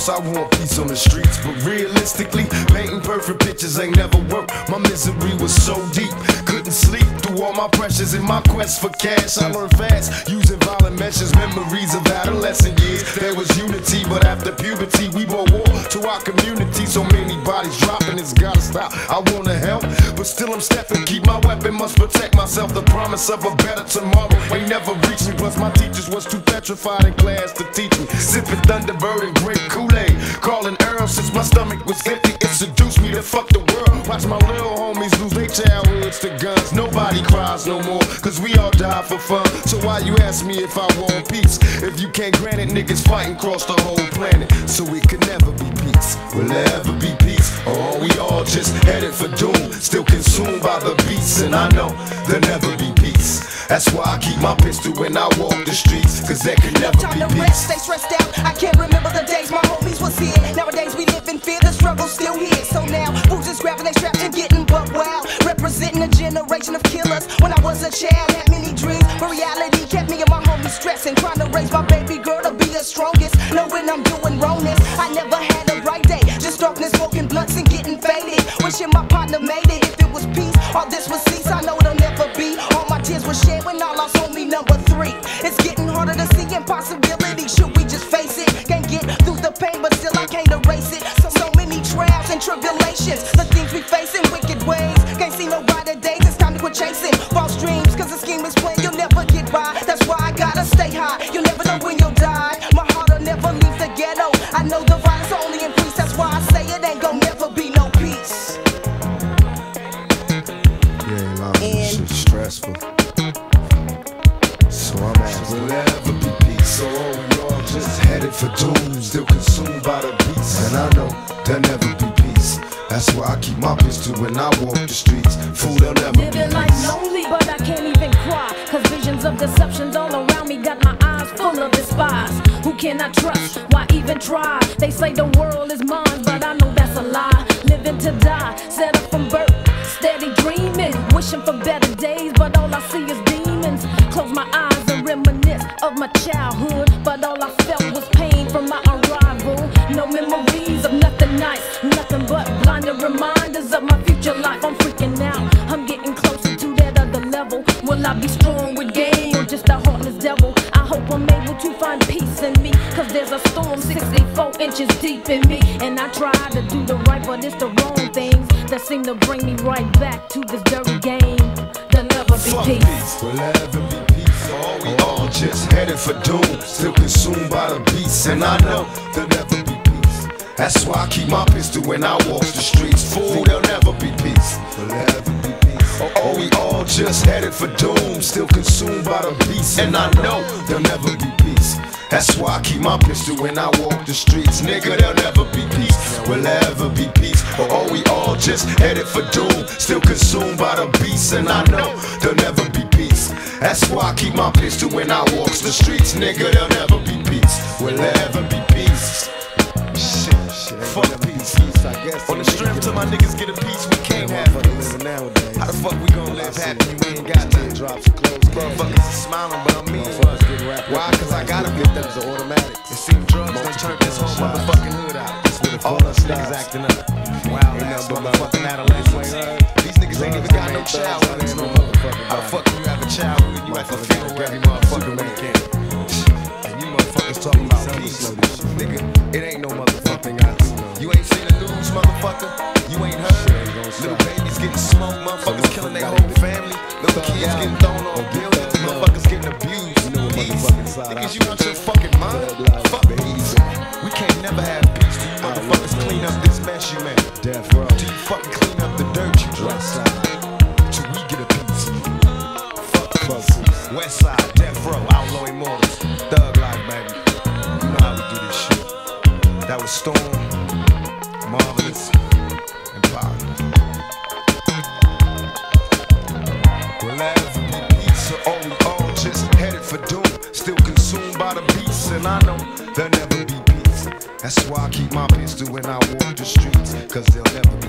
course I want peace on the streets, but realistically, painting perfect pictures ain't never worked. My misery was so deep, couldn't sleep through all my pressures in my quest for cash. I learned fast, using violent measures, memories of adolescent years. There was unity, but after puberty, we brought war to our community. So many bodies dropping, it's gotta stop. I wanna help, but still I'm stepping. Keep my weapon, must protect myself. The promise of a better tomorrow ain't never reaching. Plus, my teachers was too petrified in class to teach me. Sipping Thunderbird and grape Kool-Aid. Calling Earl since my stomach was empty. It seduced me to fuck the world. Watch my little homies lose their childhoods to guns. Nobody cries no more, cause we all die for fun. So why you ask me if I want peace? If you can't grant it, niggas fighting across the whole planet. So it could never be peace. Will there ever be peace? Or are we all just headed for doom? Still consumed by the beats, and I know there'll never be peace. That's why I keep my pistol when I walk the streets, cause there can never Time be to peace. rest, stay stressed out. I can't remember the days my homies was here. Nowadays we live in fear, the struggle's still here. So now, fools just grabbing they straps and getting buck wild. Representing a generation of killers. When I was a child, had many dreams, but reality kept me and my homies stressing. Trying to raise my baby girl to be the strongest. Knowing I'm doing wrongness. I never had a right day. Just darkness, smoking blunts and getting faded. Wishing my partner made it. If it was peace, all this was cease. I know shit's stressful. So I'm asking, will there ever be peace? Or are we all just headed for doom? Still consumed by the beats. And I know there'll never be peace. That's why I keep my pistol when I walk the streets. Fool, there'll never be Living life peace. lonely, but I can't even cry. Cause visions of deceptions all around me got my eyes full of despise. Who can I trust? Why even try? They say the world is mine, but I know that's a lie. Living to die, set up from birth. Steady dreaming, wishing for better days, but all I see is demons. Close my eyes and reminisce of my childhood, but all I felt was pain from my arrival. No memories of nothing nice, nothing but blinding reminders of my future life. I'm freaking out, I'm getting closer to that other level. Will I be strong with game or just a heartless devil? I hope I'm able to find peace in me, cause there's a storm 64 inches deep in me. And I try to do the right, but it's the wrong things that seem to bring me right back to this dirty game. Never be peace. peace. Will there ever be peace? Or are we all just headed for doom? Still consumed by the beast, And I know there'll never be peace. That's why I keep my pistol when I walk the streets. Fool, there'll never be peace. Will there ever be peace? Or are we all just headed for doom? Still consumed by the beast, And I know there'll never be peace. That's why I keep my pistol when I walk the streets. Nigga, there'll never be peace. Will ever be peace? Or are we all just headed for doom? Still consumed by the beats. And I know there'll never be peace. That's why I keep my pistol when I walk the streets. Nigga, there'll never be peace. Will ever be peace? Shit, shit. Fuck peace. Peace. I guess On the strength till my niggas get a piece, we can't have peace. How the fuck we gon' live happy? We ain't got nothing. Drops of clothes. Motherfuckers is smiling, but I'm mean. Motherfuckers getting wrapped Why? Cause I gotta get them. the automatics. It seems drugs done turned this whole motherfucking hood out. All us niggas acting up. Wild ass motherfucking adolescents. These niggas ain't even got no childhoods no more. How the fuck you have a childhood and you at the funeral every motherfucking weekend? And you motherfuckers talking about peace. Nigga, it ain't no motherfucking peace. You ain't seen the news, motherfucker. You ain't heard. Little babies getting smoked, motherfuckers killing their whole family. Little kids getting thrown on buildings, motherfuckers getting abused. Peace. Niggas, you out your fucking mind. Fuck peace. We can't never have peace till you motherfuckers clean up this mess you made. Death row. Till you fucking clean up the dirt you dress. Till we get a piece. Fuck peace. West side, death row, outlaw immortals. Thug life, baby. You know how we do this shit. That was Storm, there'll never be peace. That's why I keep my pistol when I walk the streets, cause there'll never.